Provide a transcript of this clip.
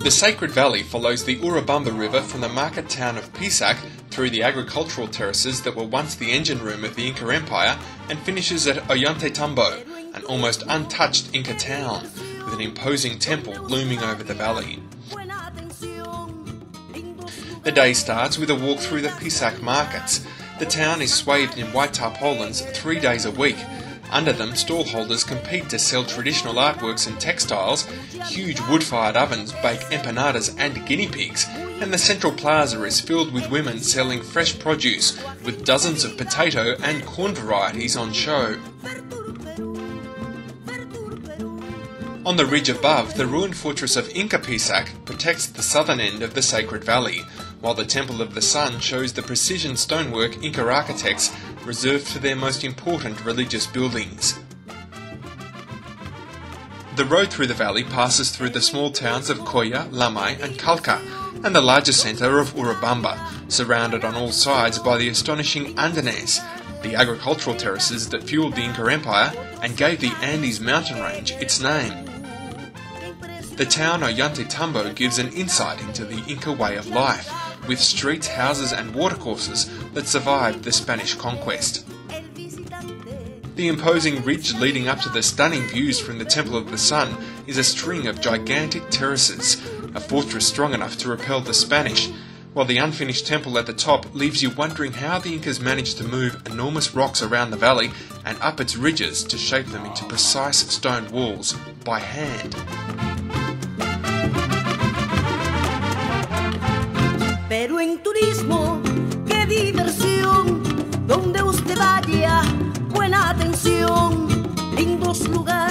The Sacred Valley follows the Urubamba River from the market town of Pisac through the agricultural terraces that were once the engine room of the Inca Empire and finishes at Ollantaytambo, an almost untouched Inca town, with an imposing temple looming over the valley. The day starts with a walk through the Pisac markets. The town is swathed in white tarpaulins three days a week, under them, stallholders compete to sell traditional artworks and textiles, huge wood fired ovens bake empanadas and guinea pigs, and the central plaza is filled with women selling fresh produce, with dozens of potato and corn varieties on show. On the ridge above, the ruined fortress of Inca Pisac protects the southern end of the Sacred Valley, while the Temple of the Sun shows the precision stonework Inca architects reserved for their most important religious buildings. The road through the valley passes through the small towns of Coya, Lamay, and Calca, and the larger centre of Urubamba, surrounded on all sides by the astonishing Andenes, the agricultural terraces that fueled the Inca Empire and gave the Andes mountain range its name. The town Ollantaytambo gives an insight into the Inca way of life, with streets, houses, and watercourses that survived the Spanish conquest. The imposing ridge leading up to the stunning views from the Temple of the Sun is a string of gigantic terraces, a fortress strong enough to repel the Spanish, while the unfinished temple at the top leaves you wondering how the Incas managed to move enormous rocks around the valley and up its ridges to shape them into precise stone walls by hand. Pero en turismo, qué diversión, donde usted vaya, buena atención, lindos lugares.